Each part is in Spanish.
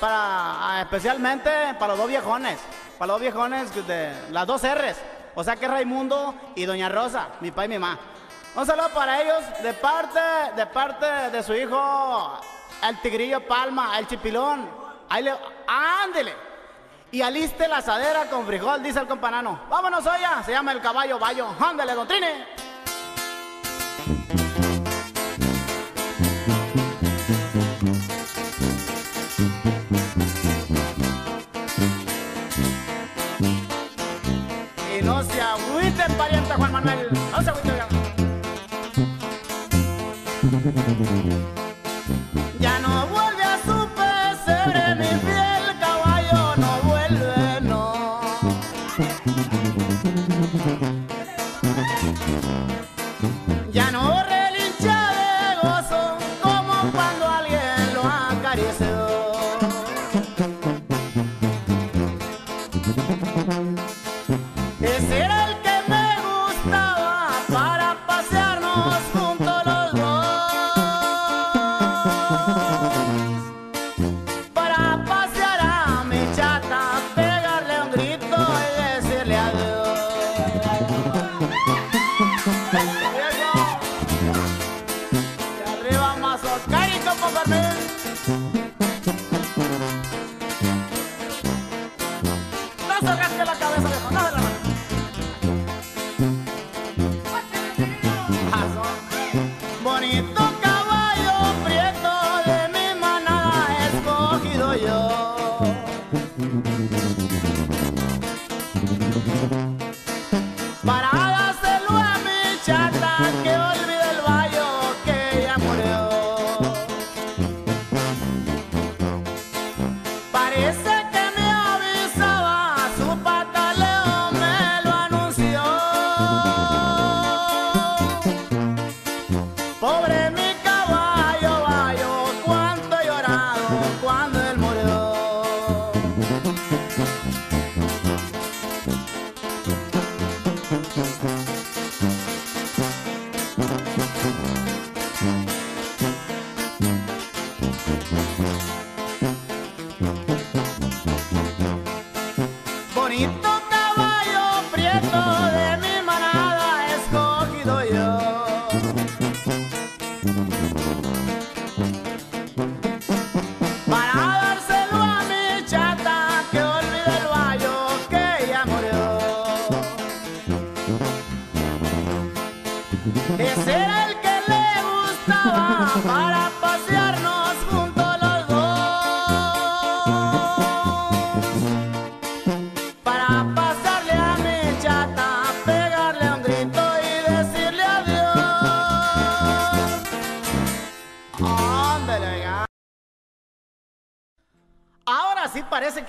para, ah, especialmente para los dos viejones, para los dos viejones de las dos R's, o sea que Raimundo y Doña Rosa, mi papá y mi mamá. Un saludo para ellos de parte, de parte de su hijo, el tigrillo Palma, el chipilón. Ahí le, ándele. Y aliste la asadera con frijol, dice el companano. Vámonos, oya, se llama el caballo bayo. Ándele, don Trine. Manuel. No se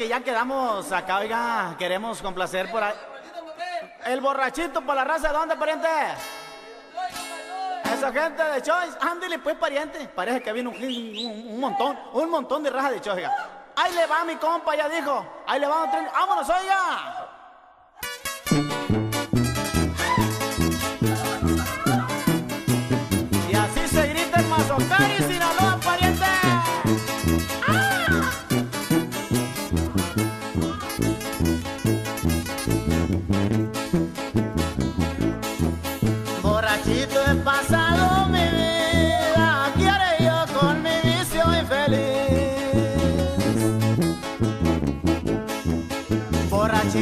ya quedamos acá, oiga. Queremos complacer por ahí. El borrachito por la raza, ¿de dónde, pariente? Esa gente de Choice, ándale pues, pariente. Parece que viene un, montón, un montón de raza de Choice, oiga. Ahí le va mi compa, ya dijo. Ahí le va un tren. ¡Vámonos, oiga! Y así se grita en Mazocari,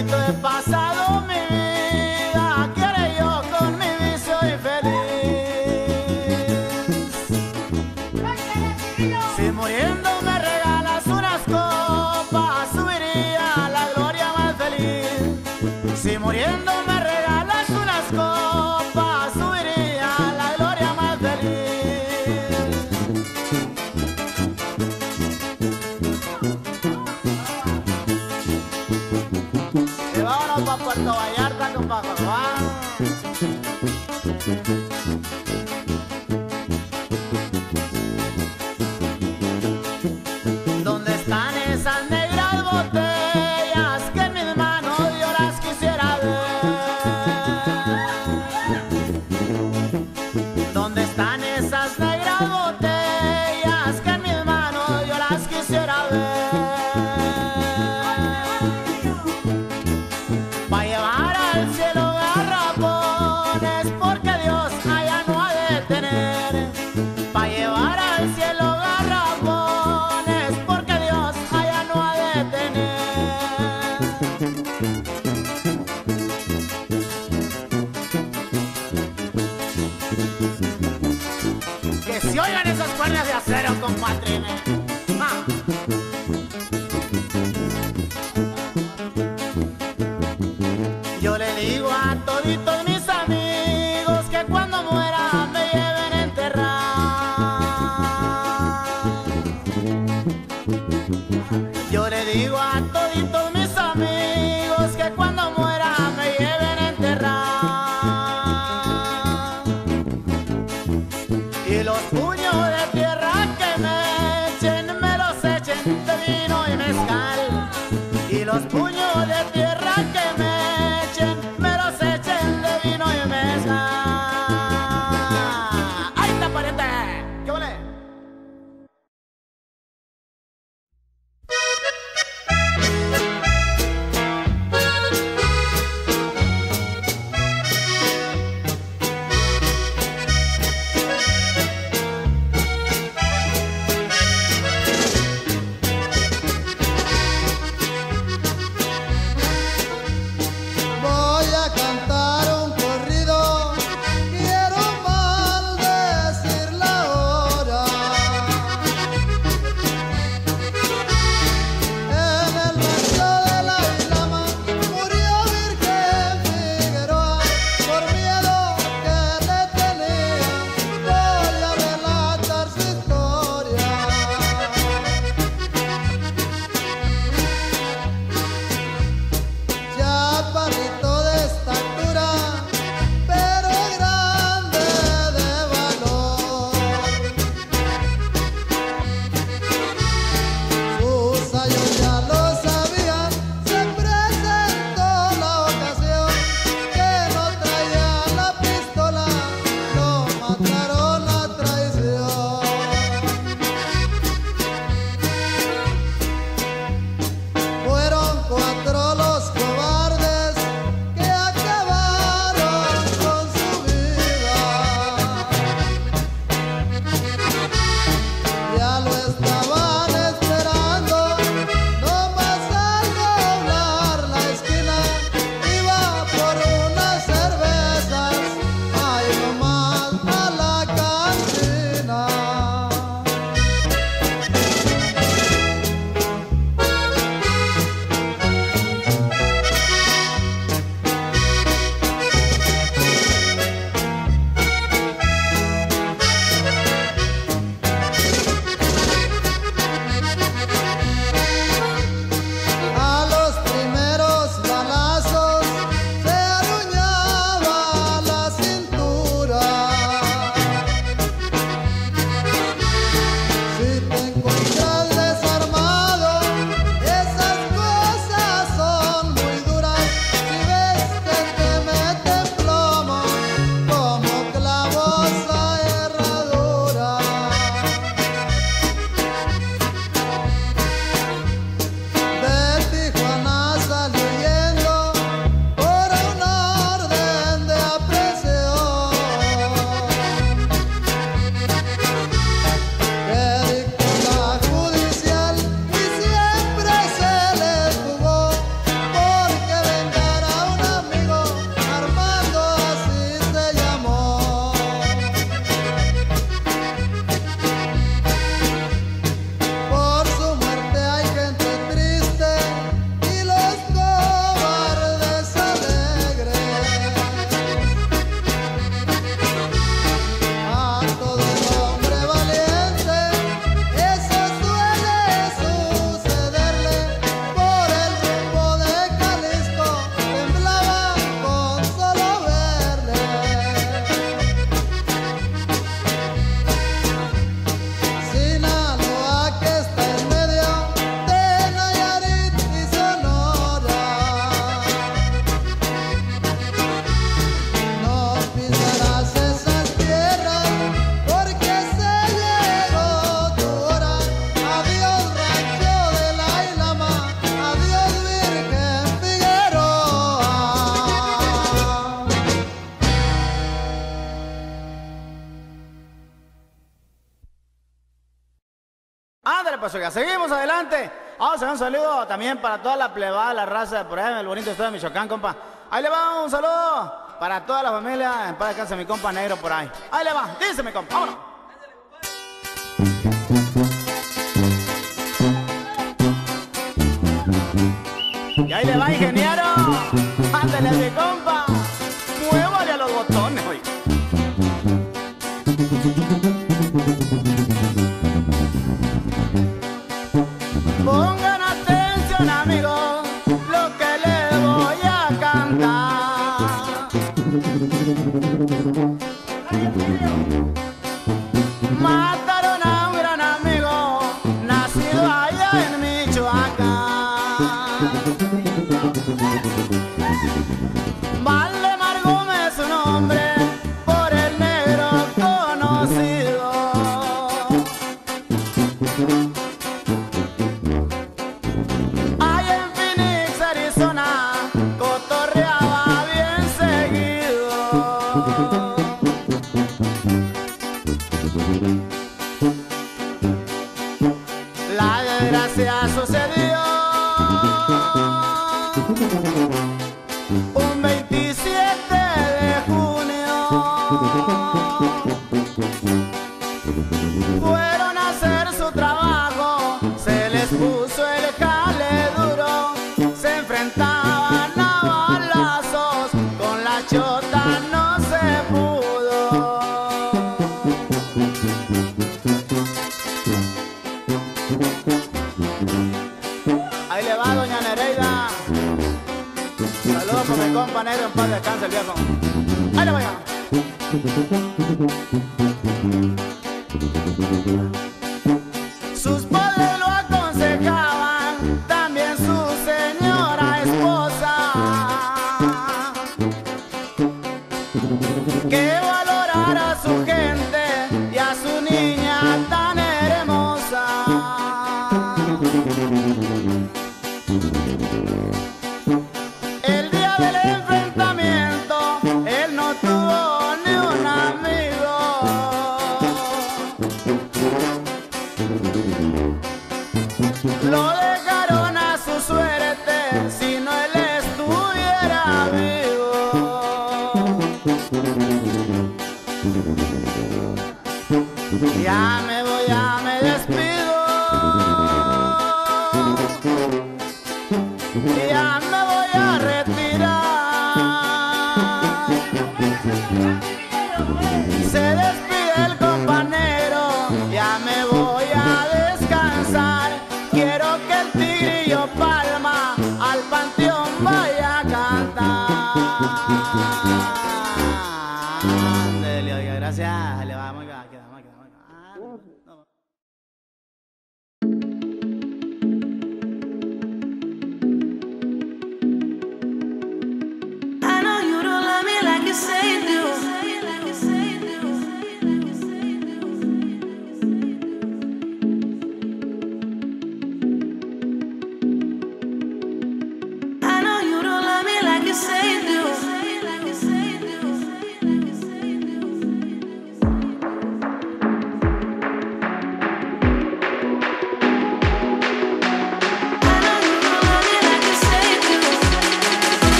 He pasado Seguimos adelante. Ah, Vamos a un saludo también para toda la plebada, la raza de por allá en el bonito estado de Michoacán, compa. Ahí le va un saludo para toda la familia. En paz descanse mi compa negro por ahí. Ahí le va, dice mi compa. Y ahí le va, ingeniero. Ándale mi compa. Muévale a los botones.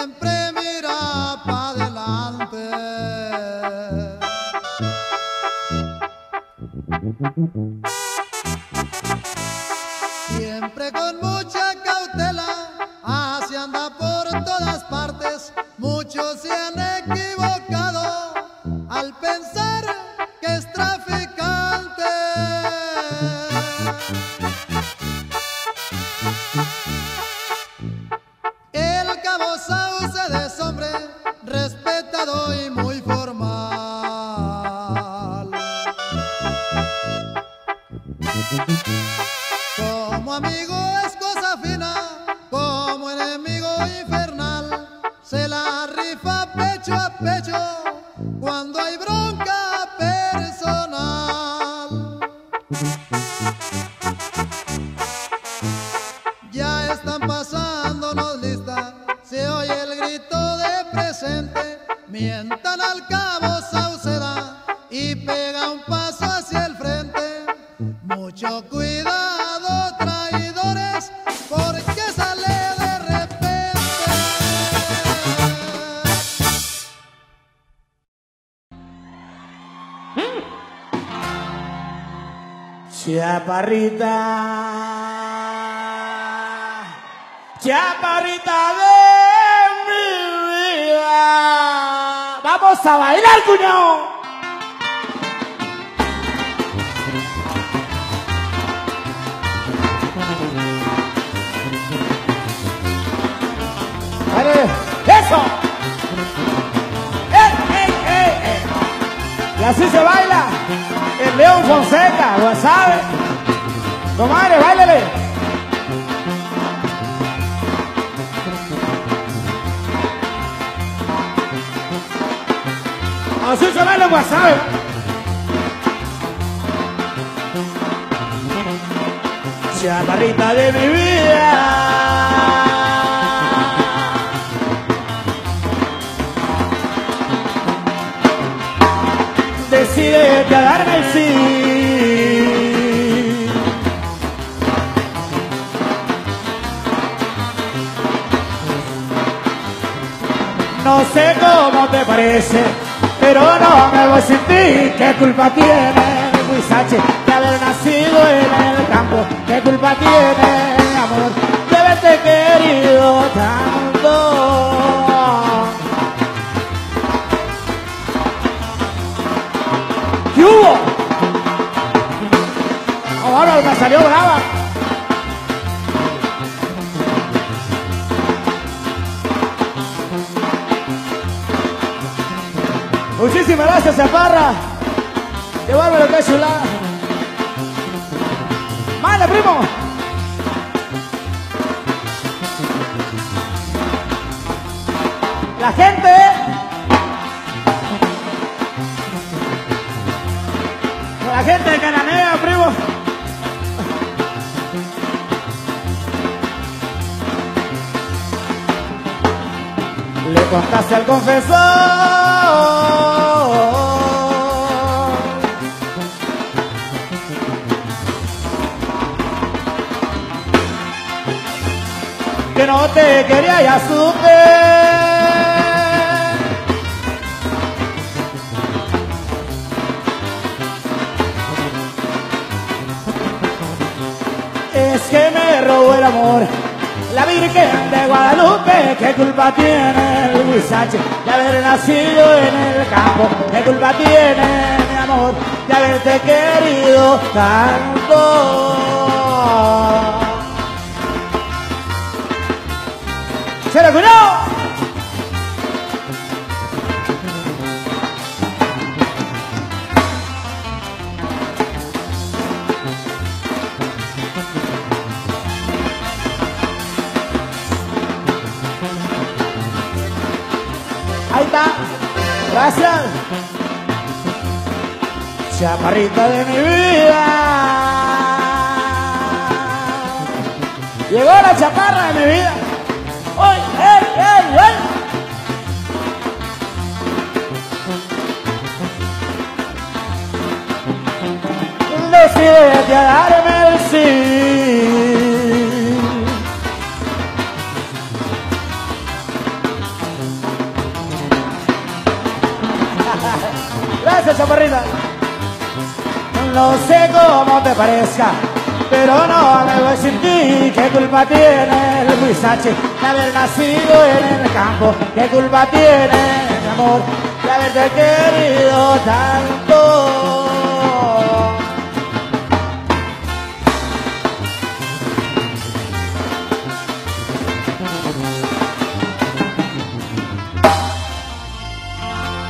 Siempre mira para adelante. WhatsApp. Chaparrita de mi vida. decide quedarme el sí. No sé cómo te parece, pero no me voy sin ti. ¿Qué culpa tiene Huizache de haber nacido en el campo? ¿Qué culpa tiene, amor, de haberte querido tanto? ¿Qué hubo? Ahora me salió brava. Muchísimas gracias, Zaparra. Qué bárbaro, qué chulada. ¡Mala, primo! La gente La gente de Cananea, primo. Le contaste al confesor. No te quería, ya supe. es que me robó el amor. La Virgen de Guadalupe, ¿qué culpa tiene el Huizache de haber nacido en el campo? ¿Qué culpa tiene, mi amor, de haberte querido tanto? chaparrita de mi vida. Llegó la chaparra de mi vida. ¡Ay, ay, ay, ay! Decide darme el sí. Gracias, chaparrita. No sé cómo te parezca, pero no me voy sin ti. ¿Qué culpa tiene el Huizache de haber nacido en el campo? ¿Qué culpa tiene mi amor de haberte querido tanto?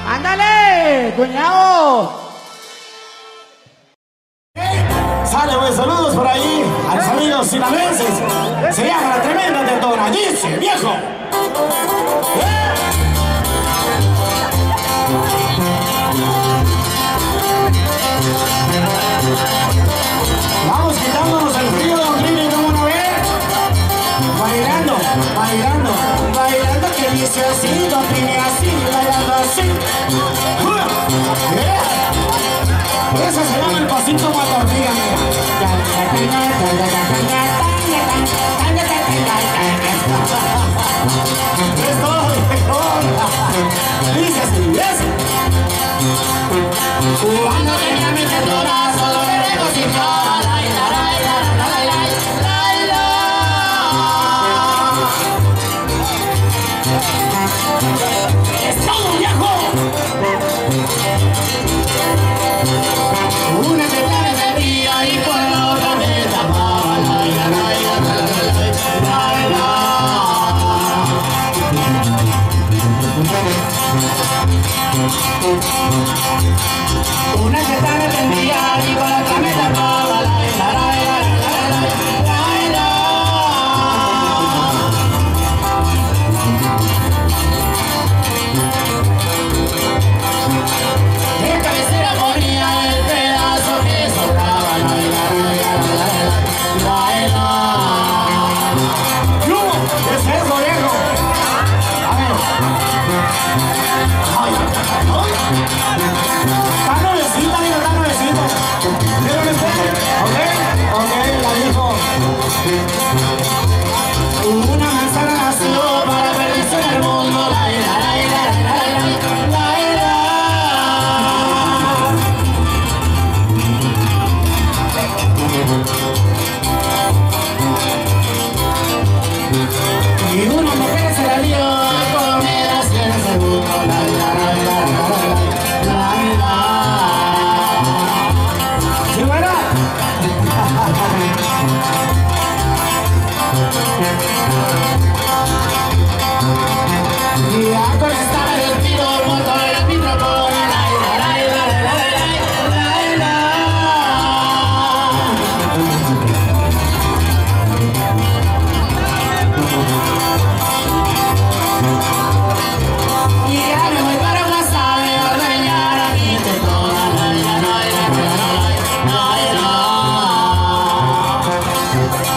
¡Ándale, cuñado! Cuando tenía mi ternura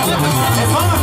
すごい!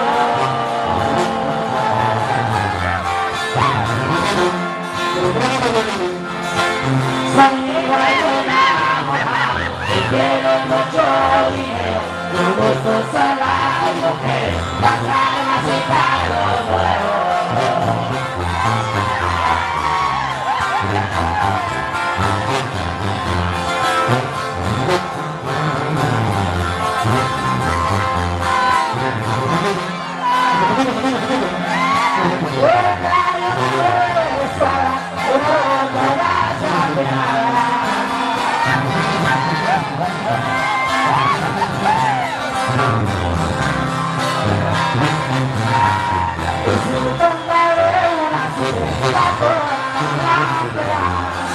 dinero, no busco un salario que pasar a citar nuevo.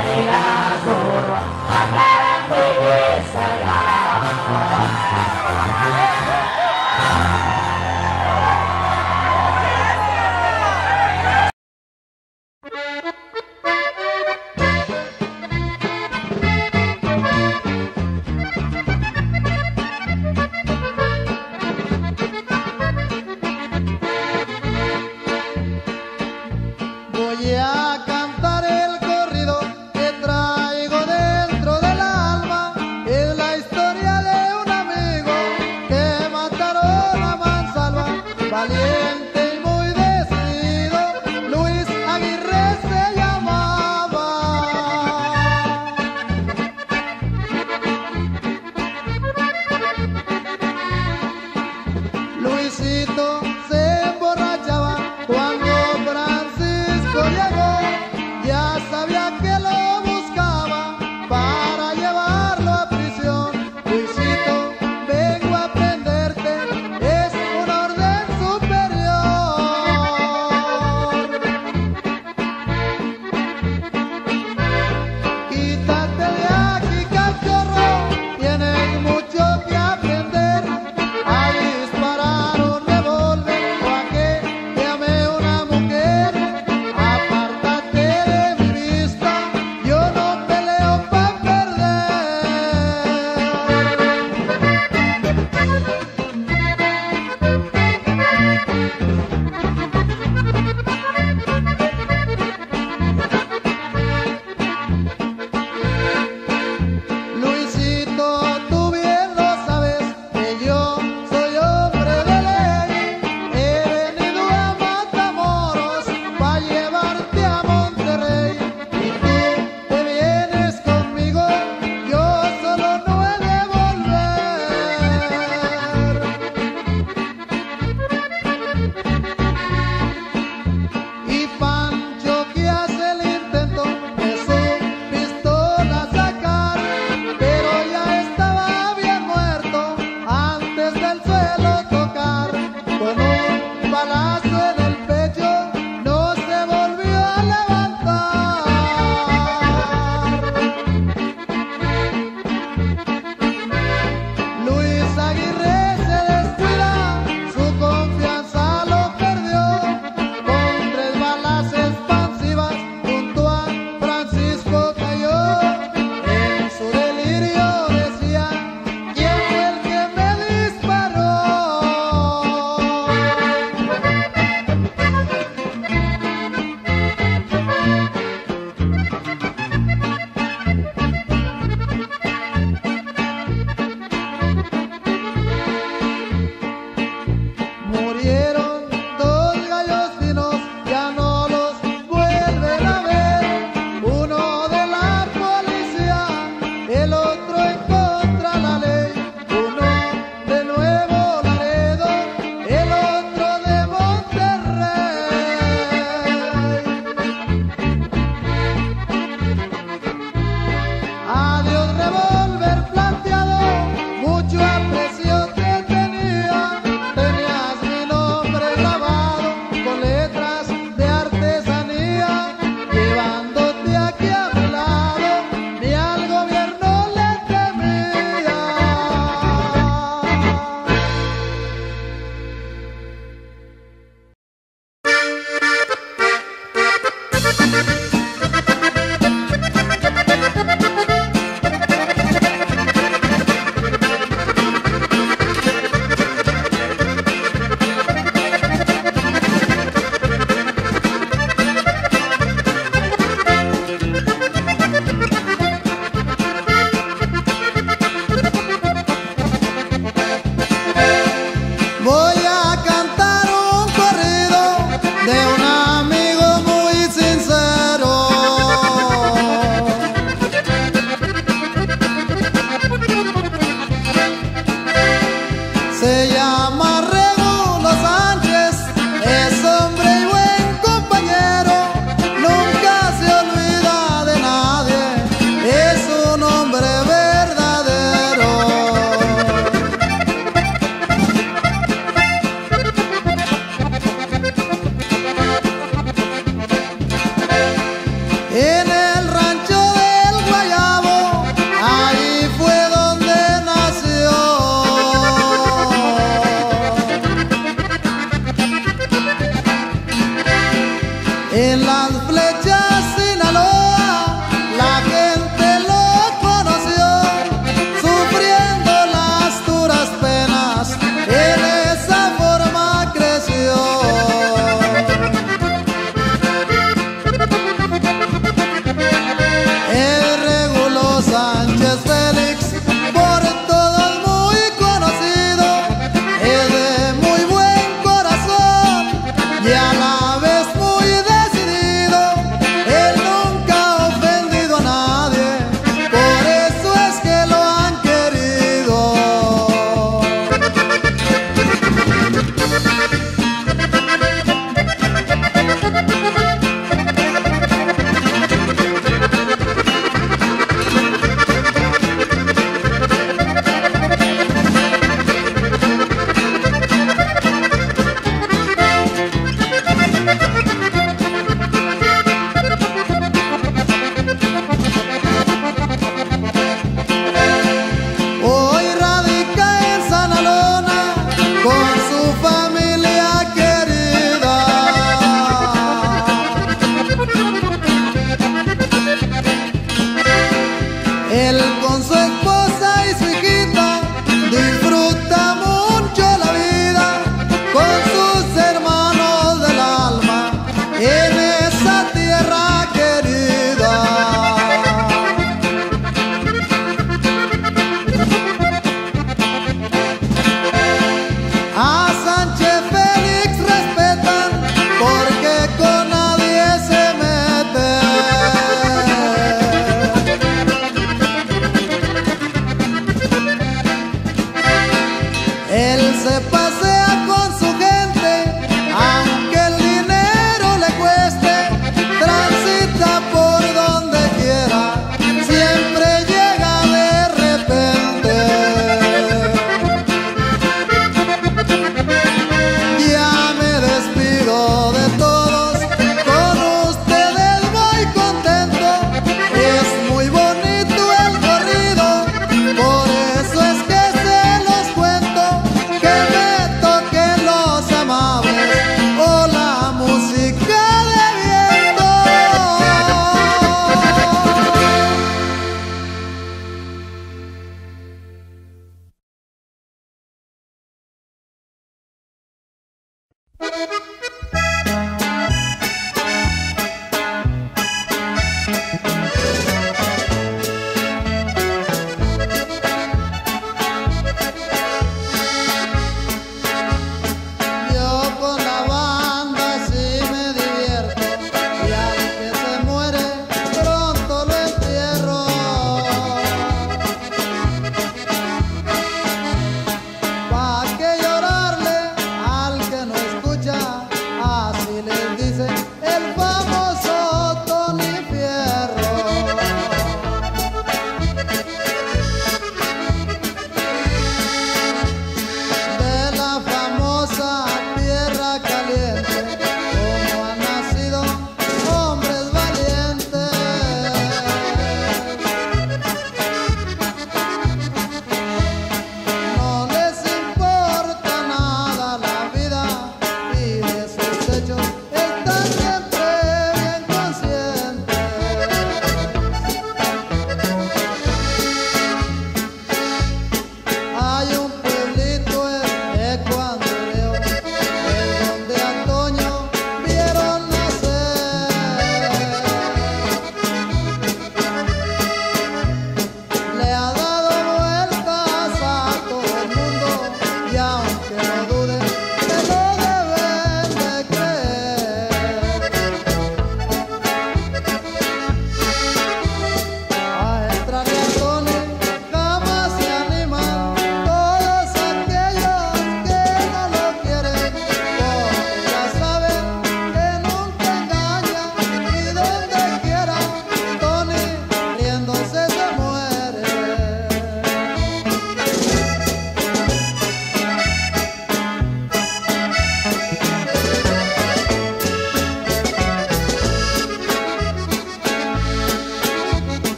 Voy